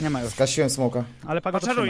Nie ma już. Skasiłem smoka. Ale Pago to Patrzę